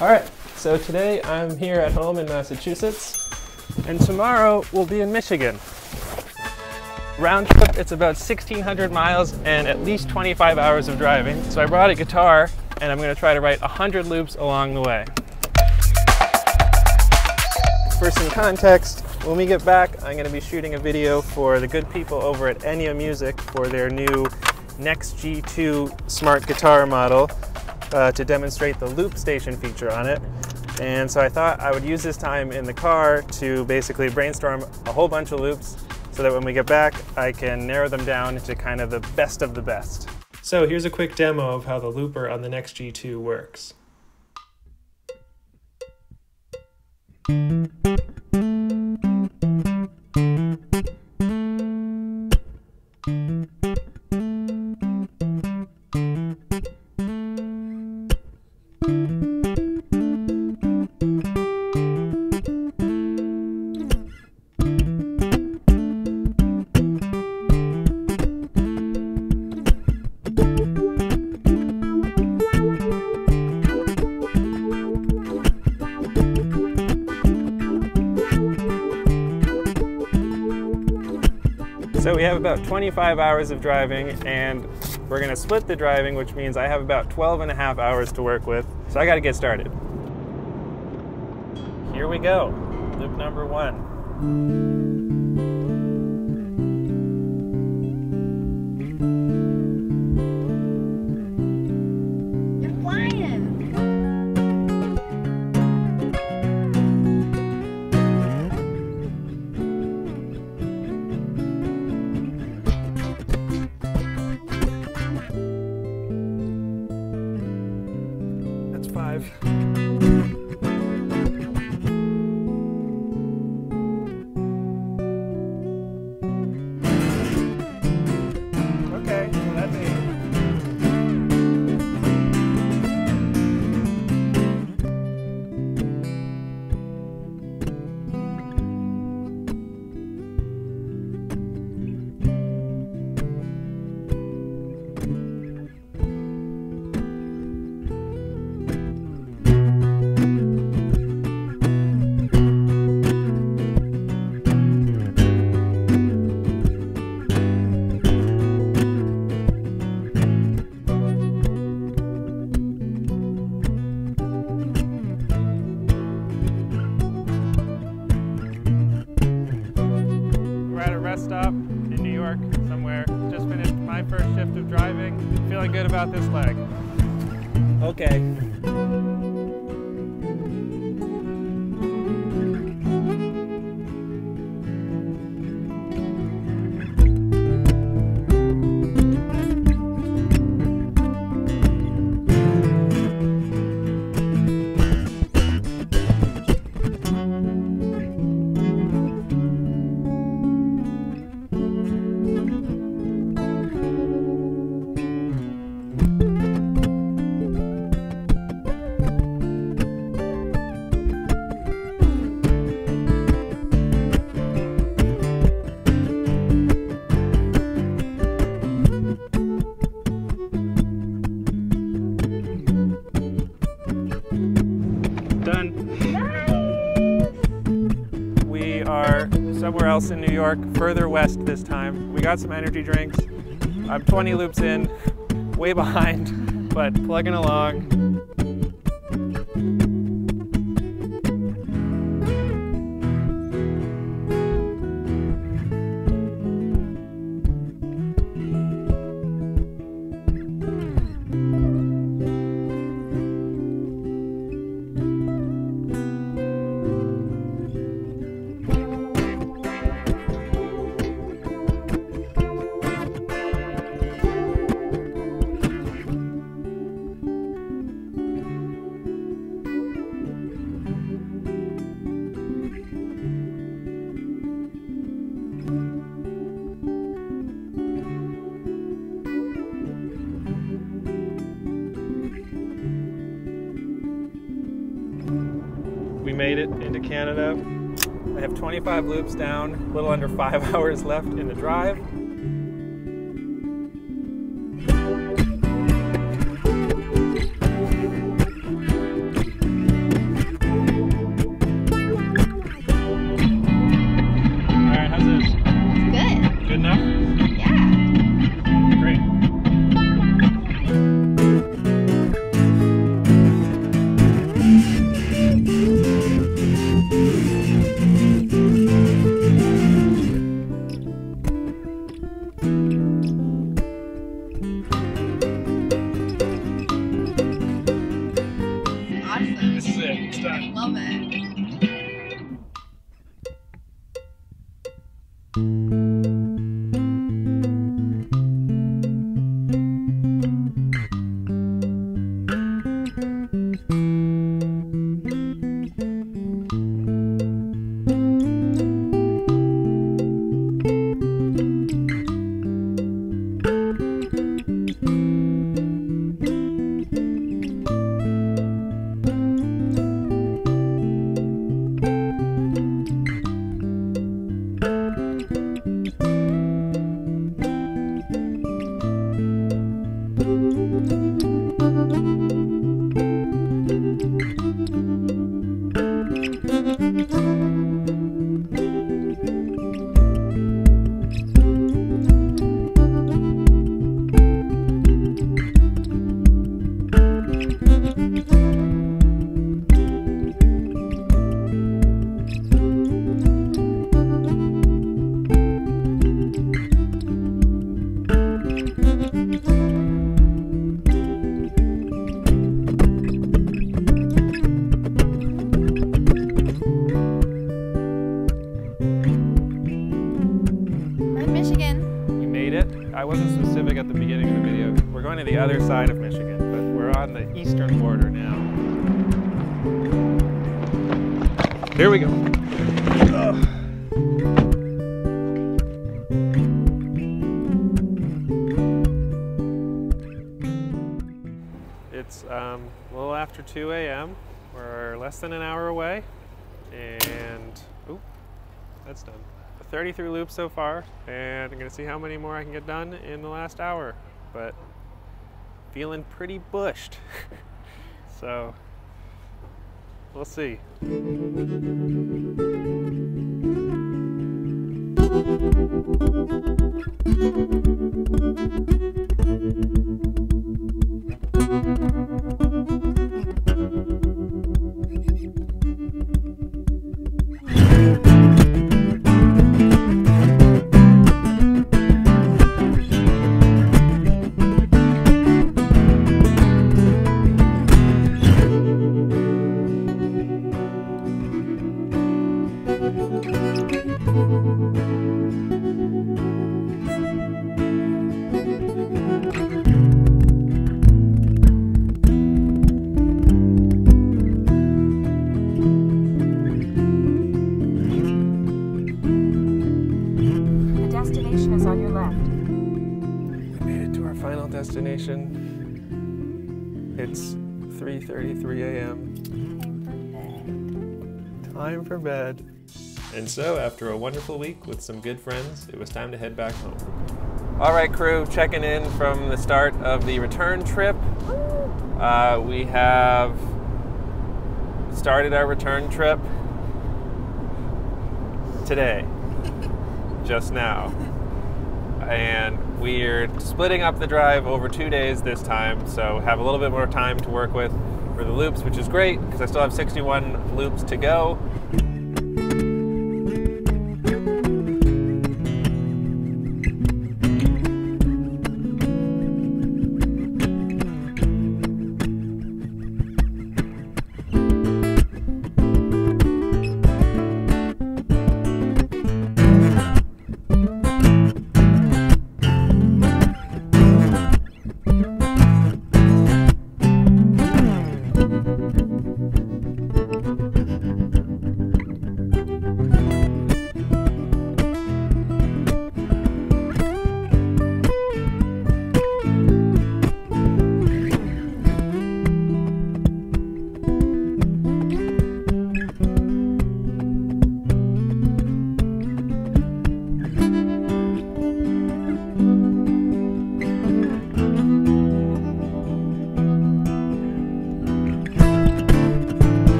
All right, so today I'm here at home in Massachusetts, and tomorrow we'll be in Michigan. Round trip, it's about 1,600 miles and at least 25 hours of driving. So I brought a guitar, and I'm gonna try to write 100 loops along the way. For some context, when we get back, I'm gonna be shooting a video for the good people over at Enya Music for their new NEXG 2 smart guitar model uh, to demonstrate the loop station feature on it. And so I thought I would use this time in the car to basically brainstorm a whole bunch of loops so that when we get back, I can narrow them down into kind of the best of the best. So here's a quick demo of how the looper on the NEXG 2 works. About 25 hours of driving and we're gonna split the driving, which means I have about 12 and a half hours to work with. So I gotta get started. Here we go, loop number one. Feeling good about this leg. Okay. We are somewhere else in New York, further west this time. We got some energy drinks. I'm 20 loops in, way behind, but plugging along. Canada. I have 25 loops down, a little under five hours left in the drive. Is it. It's done. Love it. Um, a little after 2 a.m. We're less than an hour away, and oop, that's done. 33 loops so far, and I'm gonna see how many more I can get done in the last hour. But feeling pretty bushed, so we'll see. It's 3:33 a.m. Time for bed. And so, after a wonderful week with some good friends, it was time to head back home. All right, crew, checking in from the start of the return trip. Uh, we have started our return trip today, just now. And we're splitting up the drive over two days this time, so have a little bit more time to work with for the loops, which is great because I still have 61 loops to go.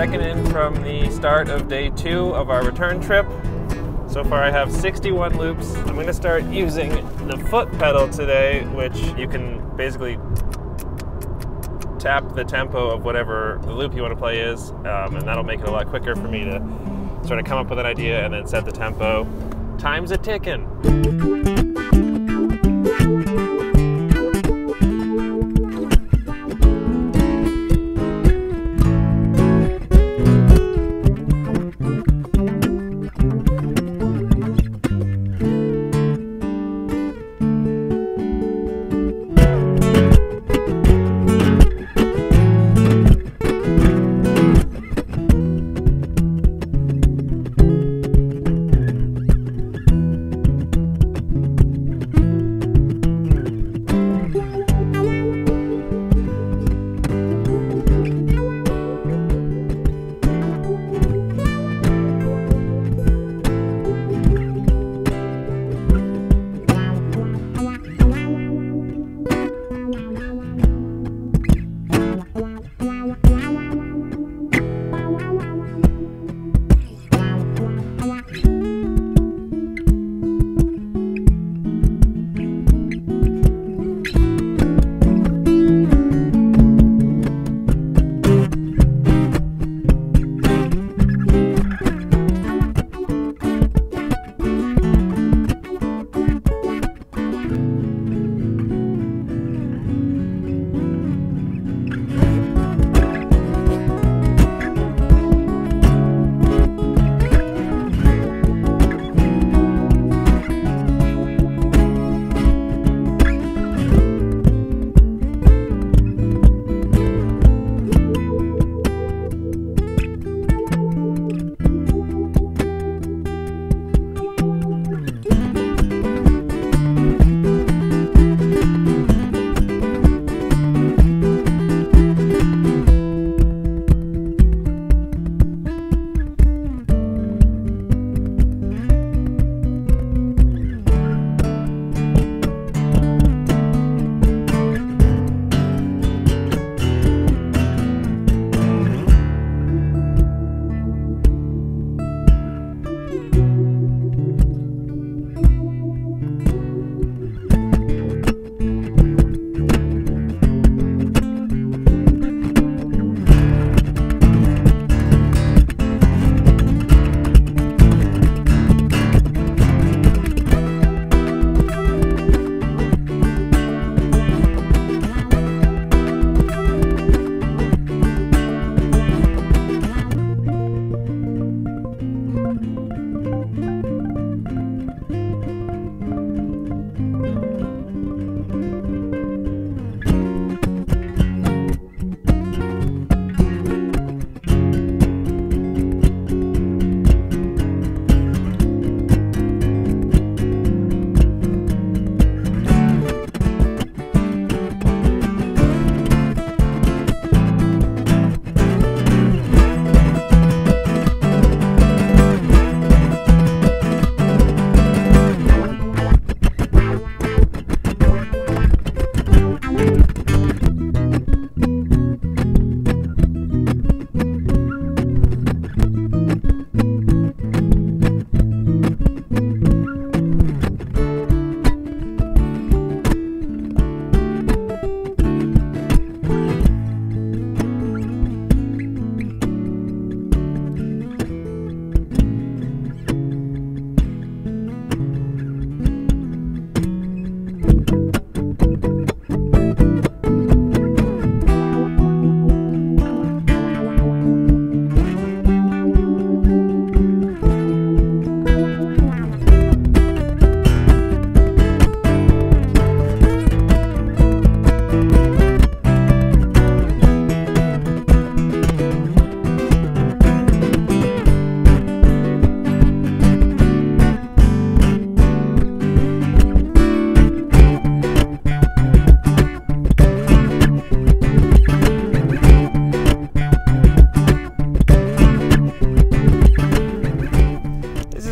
checking in from the start of day two of our return trip. So far I have 61 loops. I'm gonna start using the foot pedal today, which you can basically tap the tempo of whatever the loop you wanna play is, um, and that'll make it a lot quicker for me to sort of come up with an idea and then set the tempo. Time's a ticking.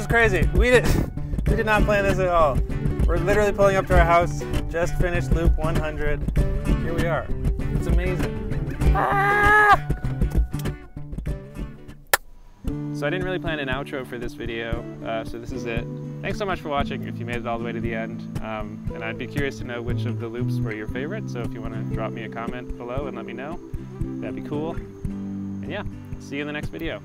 Crazy. We did, we did not plan this at all. We're literally pulling up to our house, just finished loop 100. Here we are. It's amazing. Ah! So I didn't really plan an outro for this video, uh, so this is it. Thanks so much for watching if you made it all the way to the end. Um, and I'd be curious to know which of the loops were your favorite, so if you want to drop me a comment below and let me know, that'd be cool. And yeah, see you in the next video.